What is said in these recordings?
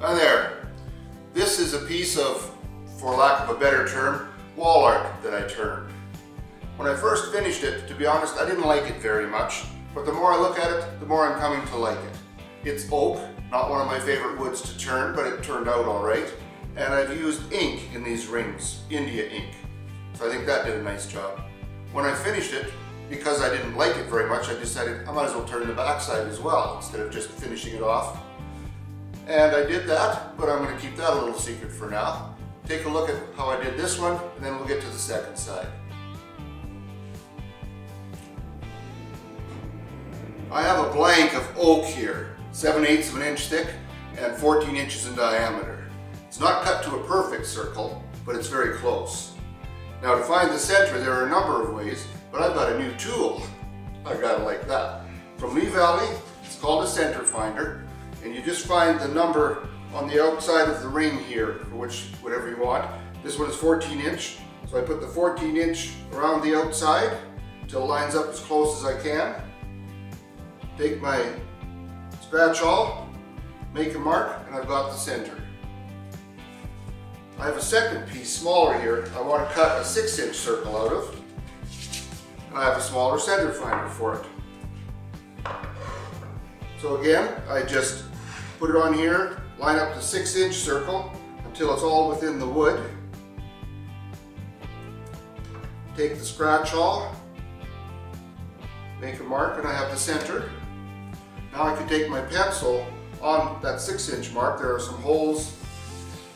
Hi there. This is a piece of, for lack of a better term, wall art that I turned. When I first finished it, to be honest, I didn't like it very much, but the more I look at it, the more I'm coming to like it. It's oak, not one of my favorite woods to turn, but it turned out all right. And I've used ink in these rings, India ink. So I think that did a nice job. When I finished it, because I didn't like it very much, I decided I might as well turn the backside as well, instead of just finishing it off. And I did that, but I'm going to keep that a little secret for now. Take a look at how I did this one, and then we'll get to the second side. I have a blank of oak here, 7 eighths of an inch thick and 14 inches in diameter. It's not cut to a perfect circle, but it's very close. Now to find the center, there are a number of ways, but I've got a new tool. I've got it like that. From Lee Valley, it's called a center finder, and you just find the number on the outside of the ring here, for which, whatever you want. This one is 14 inch, so I put the 14 inch around the outside until it lines up as close as I can. Take my awl, make a mark, and I've got the center. I have a second piece smaller here I want to cut a 6 inch circle out of. And I have a smaller center finder for it. So again, I just put it on here, line up the 6 inch circle until it's all within the wood. Take the scratch awl, make a mark, and I have the center. Now I can take my pencil on that 6 inch mark. There are some holes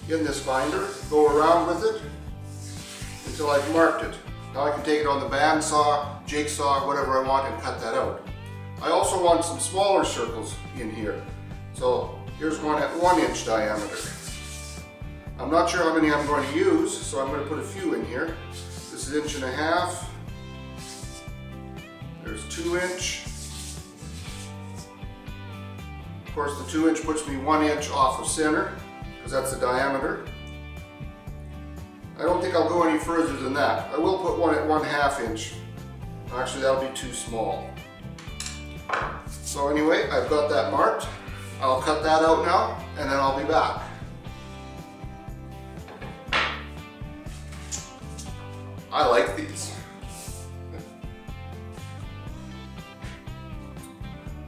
in this binder, go around with it until I've marked it. Now I can take it on the bandsaw, jigsaw, whatever I want and cut that out. I also want some smaller circles in here. So here's one at one inch diameter. I'm not sure how many I'm going to use, so I'm going to put a few in here. This is inch and a half. There's two inch. Of course, the two inch puts me one inch off of center because that's the diameter. I don't think I'll go any further than that. I will put one at one half inch. Actually, that'll be too small. So anyway, I've got that marked. I'll cut that out now, and then I'll be back. I like these.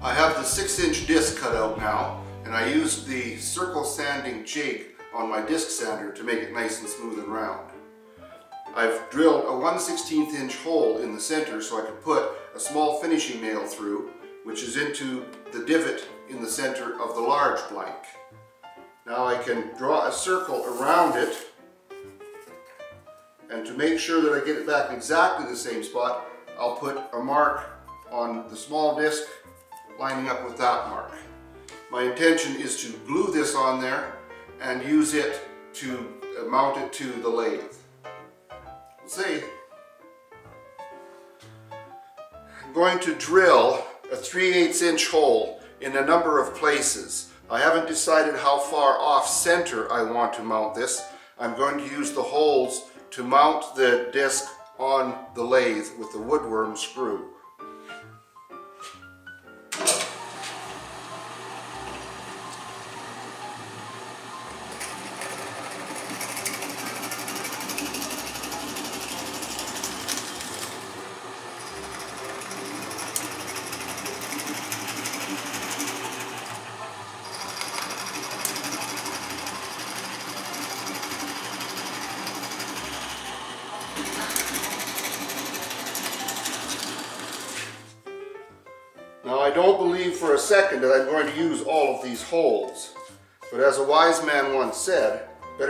I have the six inch disc cut out now, and I used the circle sanding jig on my disc sander to make it nice and smooth and round. I've drilled a 1 16th inch hole in the center so I can put a small finishing nail through, which is into the divot in the center of the large blank. Now I can draw a circle around it, and to make sure that I get it back exactly the same spot, I'll put a mark on the small disc lining up with that mark. My intention is to glue this on there and use it to uh, mount it to the lathe. We'll see. I'm going to drill a 3 8 inch hole in a number of places. I haven't decided how far off center I want to mount this. I'm going to use the holes to mount the disc on the lathe with the woodworm screw.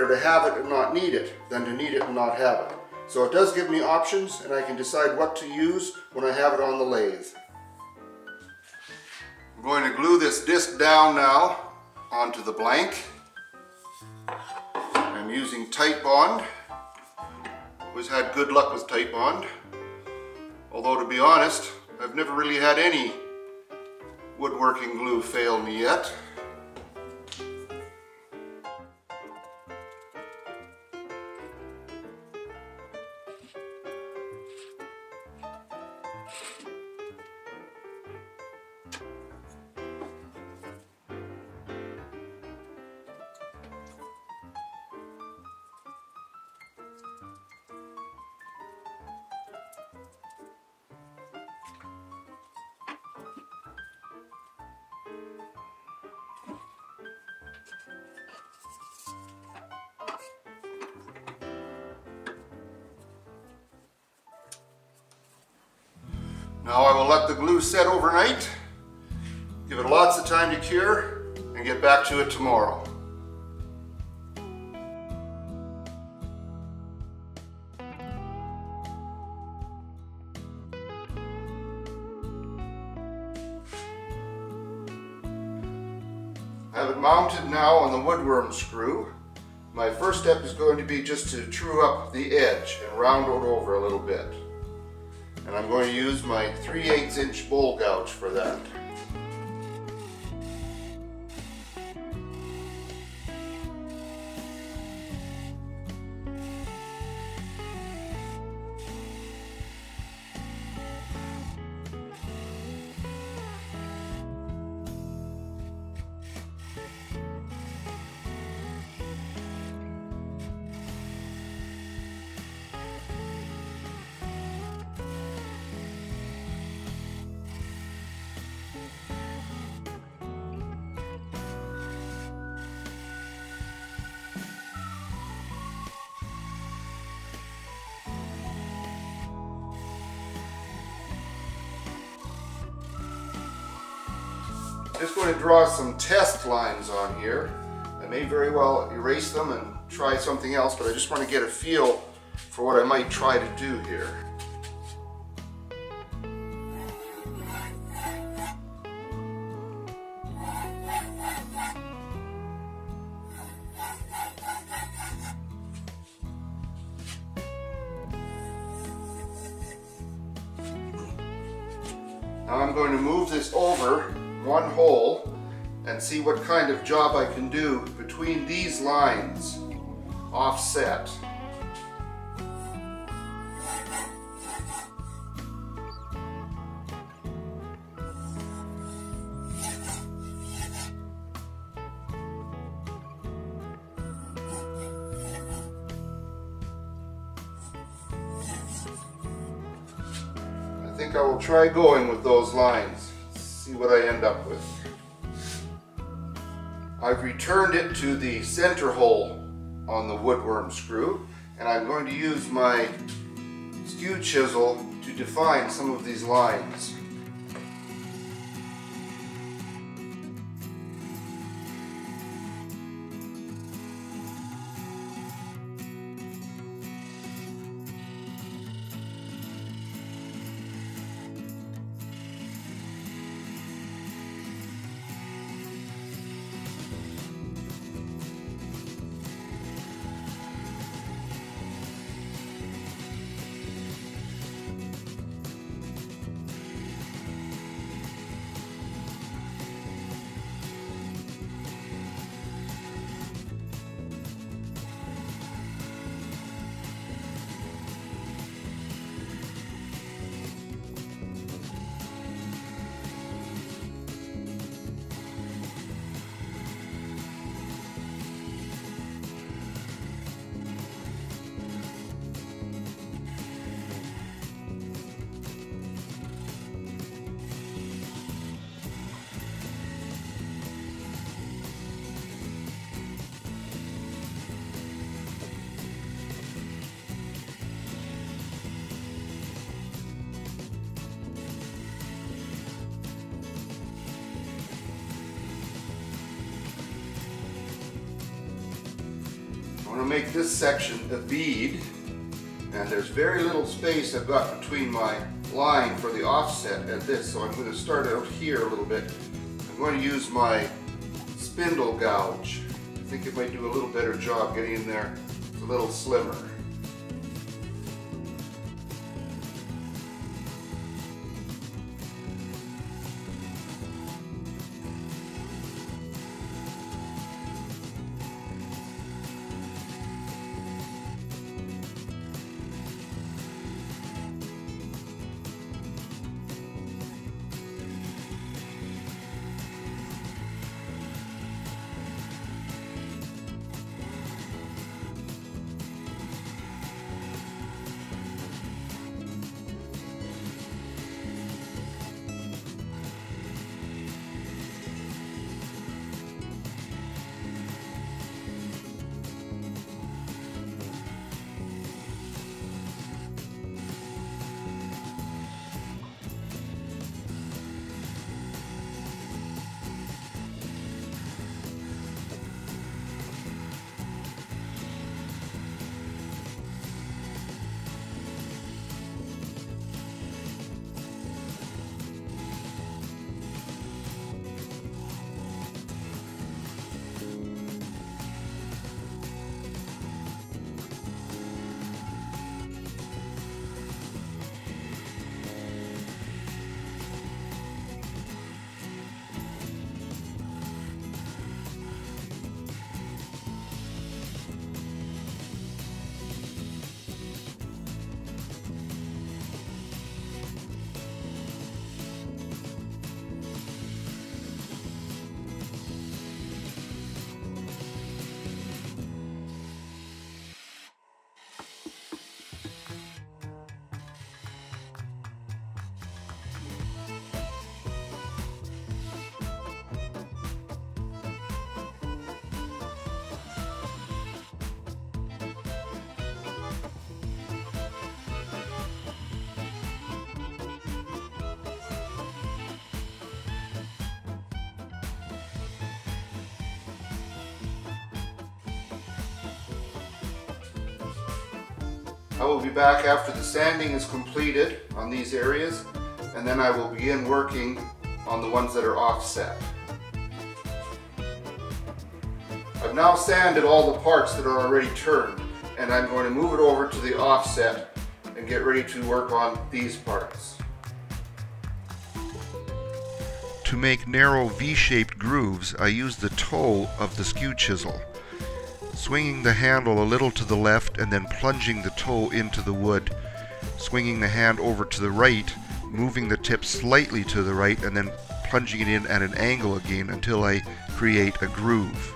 Better to have it and not need it than to need it and not have it. So it does give me options and I can decide what to use when I have it on the lathe. I'm going to glue this disc down now onto the blank. I'm using tight Titebond. Always had good luck with Titebond. Although to be honest, I've never really had any woodworking glue fail me yet. Overnight, give it lots of time to cure, and get back to it tomorrow. I have it mounted now on the woodworm screw. My first step is going to be just to true up the edge and round it over a little bit. And I'm going to use my 3 8 inch bowl gouge for that. Just going to draw some test lines on here. I may very well erase them and try something else, but I just want to get a feel for what I might try to do here. Kind of job I can do between these lines offset. I think I will try going with those lines see what I end up with. I've returned it to the center hole on the woodworm screw and I'm going to use my skew chisel to define some of these lines. To make this section a bead and there's very little space I've got between my line for the offset and this so I'm going to start out here a little bit. I'm going to use my spindle gouge. I think it might do a little better job getting in there. It's a little slimmer. I will be back after the sanding is completed on these areas and then I will begin working on the ones that are offset. I've now sanded all the parts that are already turned and I'm going to move it over to the offset and get ready to work on these parts. To make narrow V-shaped grooves, I use the toe of the skew chisel, swinging the handle a little to the left and then plunging the toe into the wood, swinging the hand over to the right, moving the tip slightly to the right and then plunging it in at an angle again until I create a groove.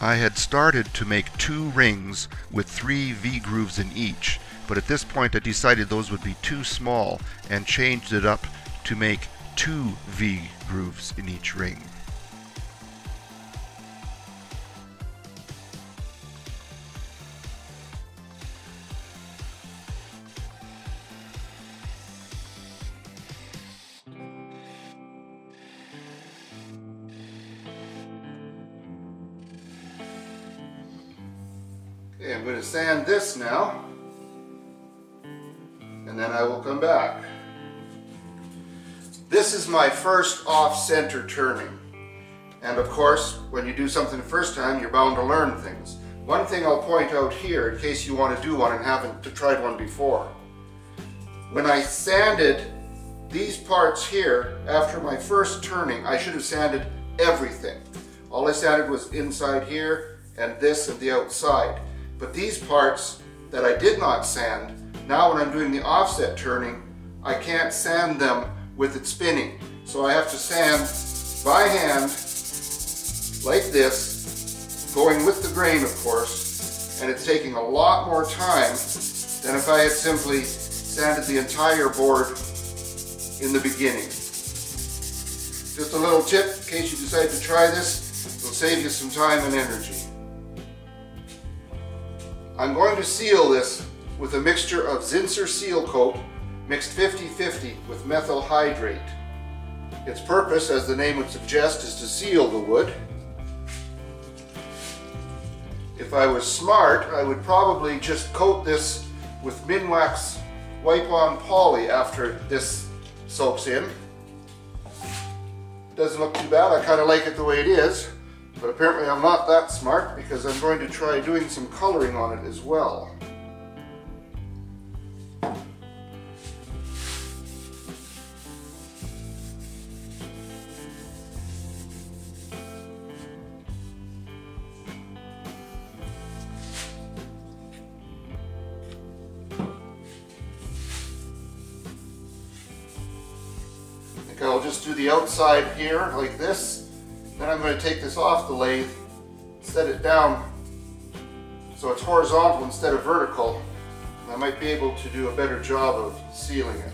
I had started to make two rings with three V-grooves in each, but at this point I decided those would be too small and changed it up to make two V-grooves in each ring. My first off-center turning. And of course, when you do something the first time, you're bound to learn things. One thing I'll point out here, in case you want to do one and haven't tried one before. When I sanded these parts here, after my first turning, I should have sanded everything. All I sanded was inside here, and this and the outside. But these parts that I did not sand, now when I'm doing the offset turning, I can't sand them with it spinning. So I have to sand by hand like this, going with the grain of course, and it's taking a lot more time than if I had simply sanded the entire board in the beginning. Just a little tip in case you decide to try this, it'll save you some time and energy. I'm going to seal this with a mixture of Zinsser Seal Coat mixed 50-50 with methyl hydrate. Its purpose, as the name would suggest, is to seal the wood. If I was smart, I would probably just coat this with Minwax Wipe-On Poly after this soaks in. Doesn't look too bad, I kind of like it the way it is. But apparently I'm not that smart because I'm going to try doing some coloring on it as well. Just do the outside here like this then I'm going to take this off the lathe, set it down so it's horizontal instead of vertical. I might be able to do a better job of sealing it.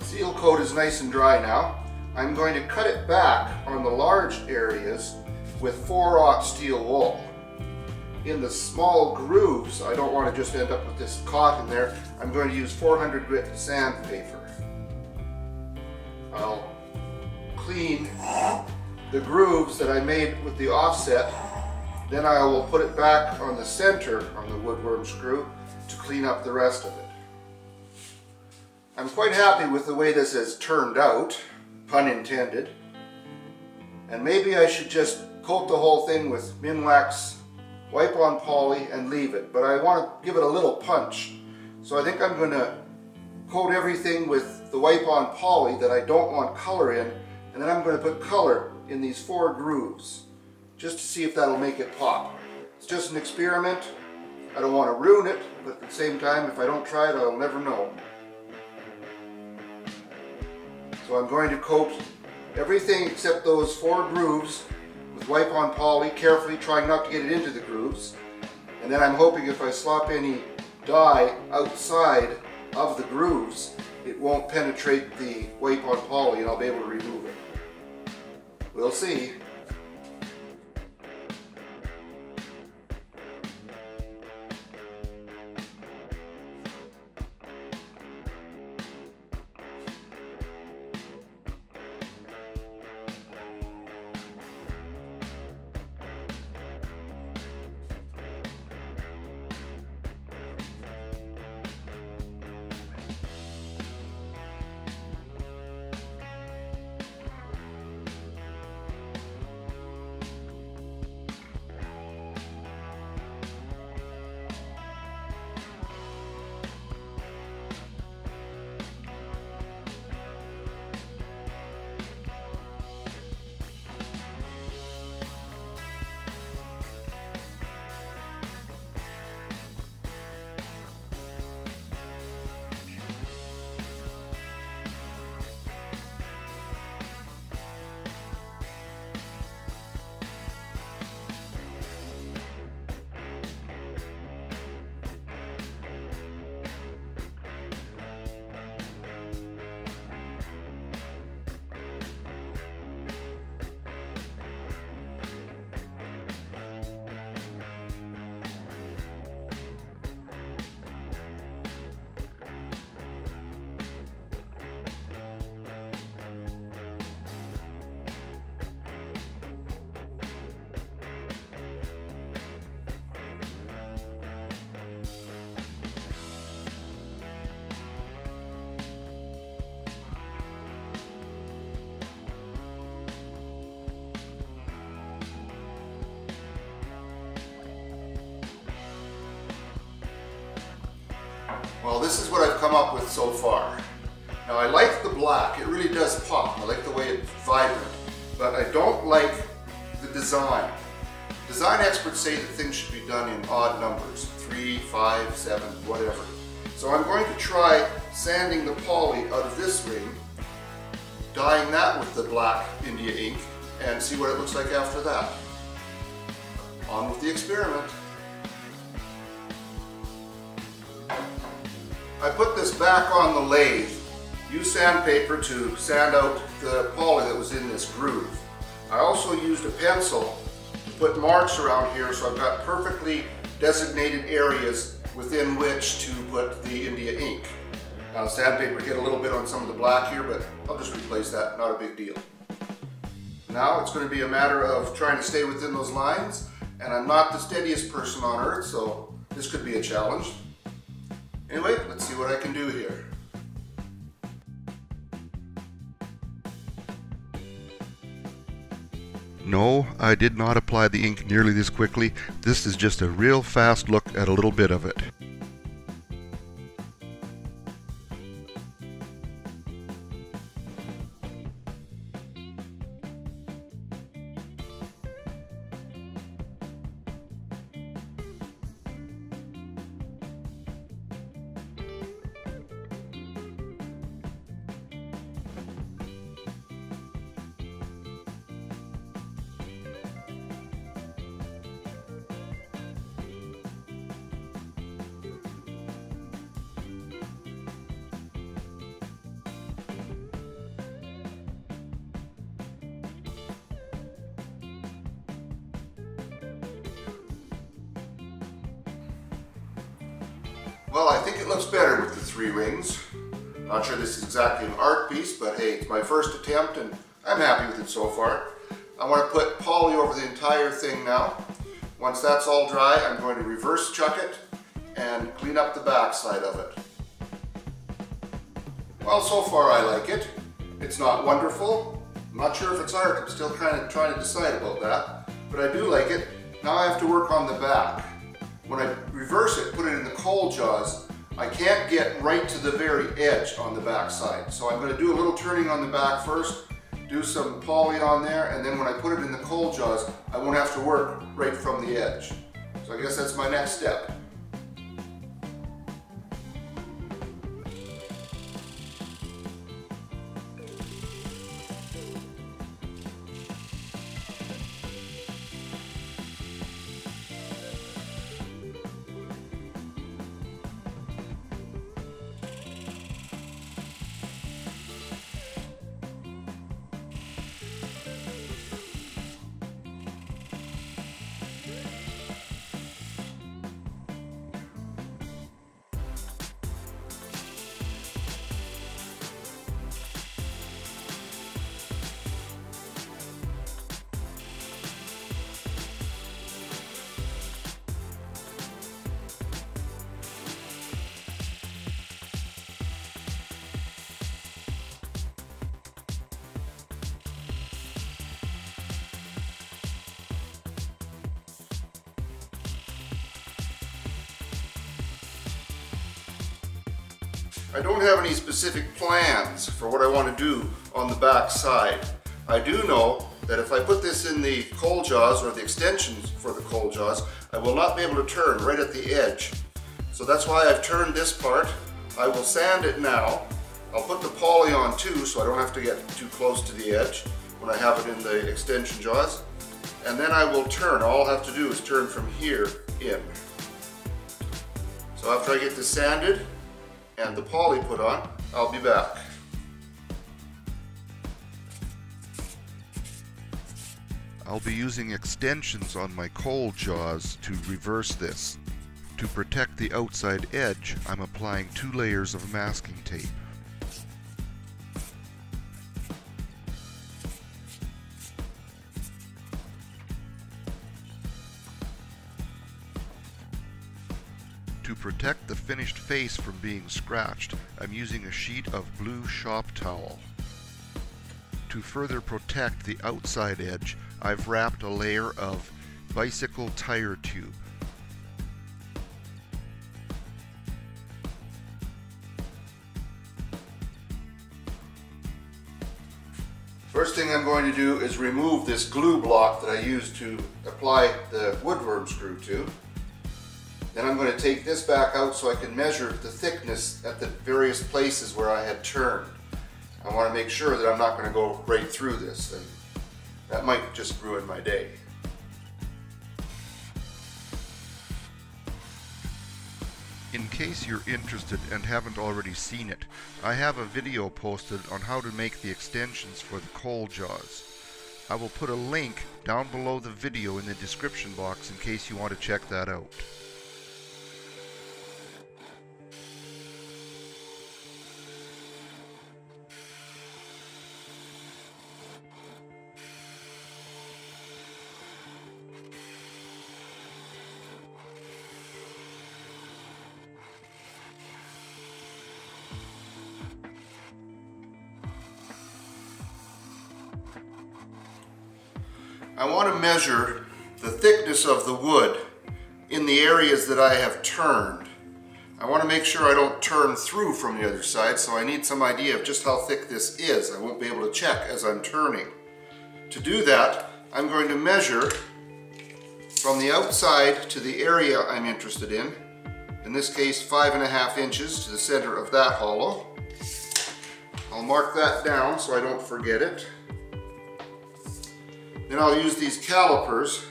Seal coat is nice and dry now. I'm going to cut it back on the large areas with 4-aught steel wool. In the small grooves, I don't want to just end up with this cotton there, I'm going to use 400 grit sandpaper. I'll clean the grooves that I made with the offset, then I will put it back on the center on the woodworm screw to clean up the rest of it. I'm quite happy with the way this has turned out, pun intended. And maybe I should just coat the whole thing with Minwax wipe on poly and leave it, but I want to give it a little punch. So I think I'm going to coat everything with the wipe on poly that I don't want color in, and then I'm going to put color in these four grooves, just to see if that'll make it pop. It's just an experiment. I don't want to ruin it, but at the same time, if I don't try it, I'll never know. So I'm going to coat everything except those four grooves with wipe on poly, carefully trying not to get it into the grooves. And then I'm hoping if I slop any dye outside of the grooves, it won't penetrate the wipe on poly and I'll be able to remove it. We'll see. Well, this is what I've come up with so far. Now I like the black, it really does pop. I like the way it's vibrant, but I don't like the design. Design experts say that things should be done in odd numbers, three, five, seven, whatever. So I'm going to try sanding the poly out of this ring, dyeing that with the black India ink, and see what it looks like after that. On with the experiment. Back on the lathe. Use sandpaper to sand out the poly that was in this groove. I also used a pencil to put marks around here so I've got perfectly designated areas within which to put the India ink. Now sandpaper hit a little bit on some of the black here, but I'll just replace that, not a big deal. Now it's going to be a matter of trying to stay within those lines, and I'm not the steadiest person on earth, so this could be a challenge. Anyway, let's see what I can do here. No, I did not apply the ink nearly this quickly. This is just a real fast look at a little bit of it. Well, I think it looks better with the three rings. Not sure this is exactly an art piece, but hey, it's my first attempt and I'm happy with it so far. I want to put poly over the entire thing now. Once that's all dry, I'm going to reverse chuck it and clean up the back side of it. Well, so far I like it. It's not wonderful. I'm not sure if it's art. I'm still kind of trying to decide about that. But I do like it. Now I have to work on the back. When I reverse it, put it in the Cole jaws, I can't get right to the very edge on the back side. So I'm going to do a little turning on the back first, do some poly on there, and then when I put it in the Cole jaws, I won't have to work right from the edge. So I guess that's my next step. I don't have any specific plans for what I want to do on the back side. I do know that if I put this in the Cole jaws or the extensions for the Cole jaws, I will not be able to turn right at the edge. So that's why I've turned this part. I will sand it now. I'll put the poly on too so I don't have to get too close to the edge when I have it in the extension jaws. And then I will turn. All I'll have to do is turn from here in. So after I get this sanded, and the poly put on, I'll be back. I'll be using extensions on my Cole jaws to reverse this. To protect the outside edge, I'm applying two layers of masking tape. Finished face from being scratched, I'm using a sheet of blue shop towel. To further protect the outside edge, I've wrapped a layer of bicycle tire tube. First thing I'm going to do is remove this glue block that I used to apply the woodworm screw to. Then I'm going to take this back out so I can measure the thickness at the various places where I had turned. I want to make sure that I'm not going to go right through this thing. That might just ruin my day. In case you're interested and haven't already seen it, I have a video posted on how to make the extensions for the Cole jaws. I will put a link down below the video in the description box in case you want to check that out. Measure the thickness of the wood in the areas that I have turned. I want to make sure I don't turn through from the other side, so I need some idea of just how thick this is. I won't be able to check as I'm turning. To do that, I'm going to measure from the outside to the area I'm interested in, in this case five and a half inches to the center of that hollow. I'll mark that down so I don't forget it. Then I'll use these calipers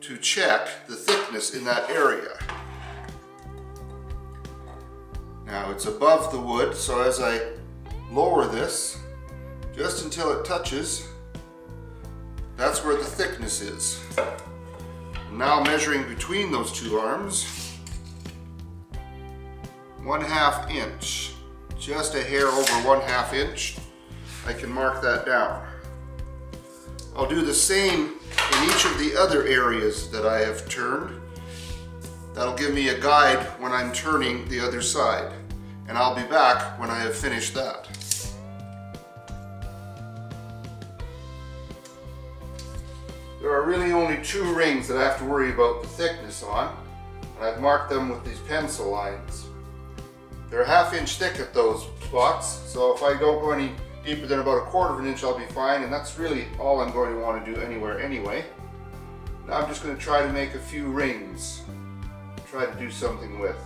to check the thickness in that area. Now it's above the wood, so as I lower this, just until it touches, that's where the thickness is. Now measuring between those two arms, one half inch, just a hair over one half inch. I can mark that down. I'll do the same in each of the other areas that I have turned. That'll give me a guide when I'm turning the other side. And I'll be back when I have finished that. There are really only two rings that I have to worry about the thickness on. And I've marked them with these pencil lines. They're a half inch thick at those spots, so if I don't go any deeper than about a quarter of an inch I'll be fine, and that's really all I'm going to want to do anywhere anyway. Now I'm just going to try to make a few rings, try to do something with.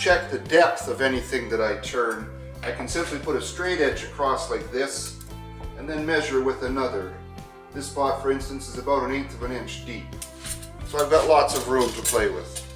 Check the depth of anything that I turn, I can simply put a straight edge across like this and then measure with another. This spot, for instance, is about an eighth of an inch deep. So I've got lots of room to play with.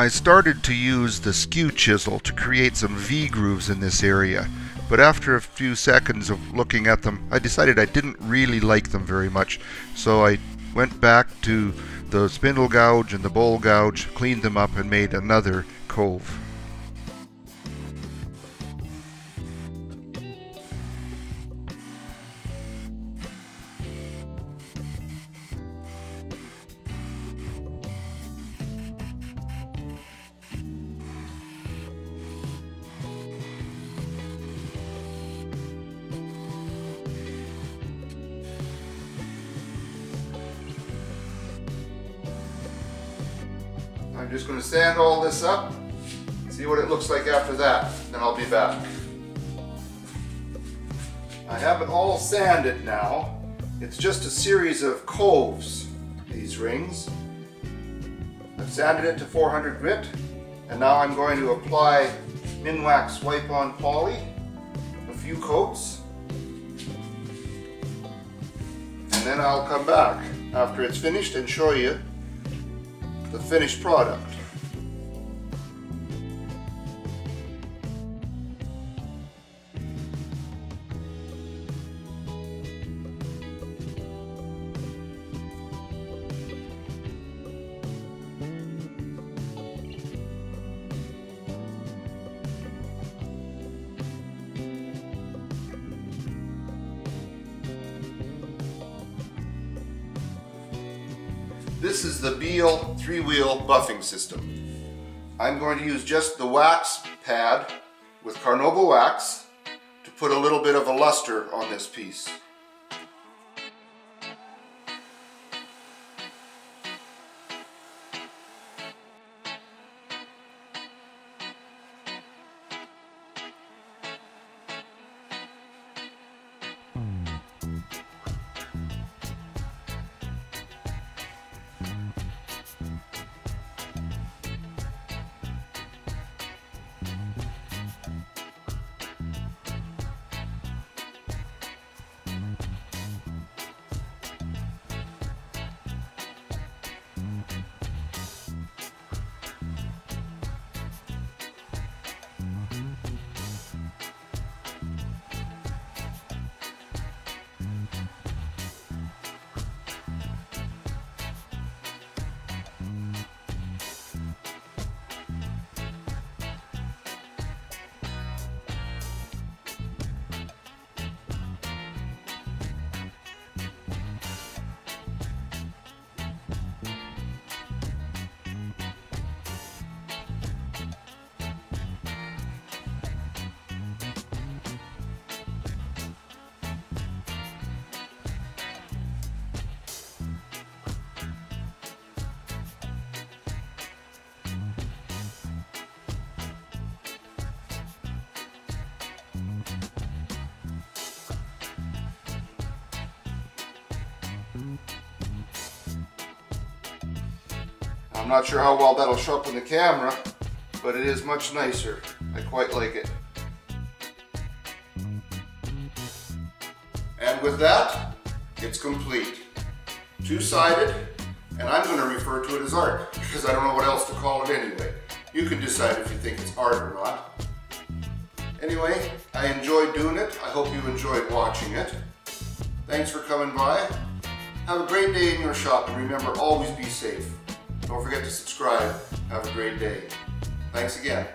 I started to use the skew chisel to create some V-grooves in this area, but after a few seconds of looking at them, I decided I didn't really like them very much, so I went back to the spindle gouge and the bowl gouge, cleaned them up and made another cove. I'm just going to sand all this up, see what it looks like after that, then I'll be back. I have it all sanded now. It's just a series of coves, these rings. I've sanded it to 400 grit, and now I'm going to apply Minwax Wipe-On Poly, a few coats, and then I'll come back after it's finished and show you the finished product. This is the Beall three-wheel buffing system. I'm going to use just the wax pad with Carnauba wax to put a little bit of a luster on this piece. I'm not sure how well that'll show up in the camera, but it is much nicer. I quite like it. And with that, it's complete. Two-sided, and I'm going to refer to it as art, because I don't know what else to call it anyway. You can decide if you think it's art or not. Anyway, I enjoyed doing it. I hope you enjoyed watching it. Thanks for coming by. Have a great day in your shop, and remember, always be safe. Don't forget to subscribe. Have a great day. Thanks again.